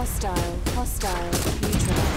Hostile, hostile, neutralized.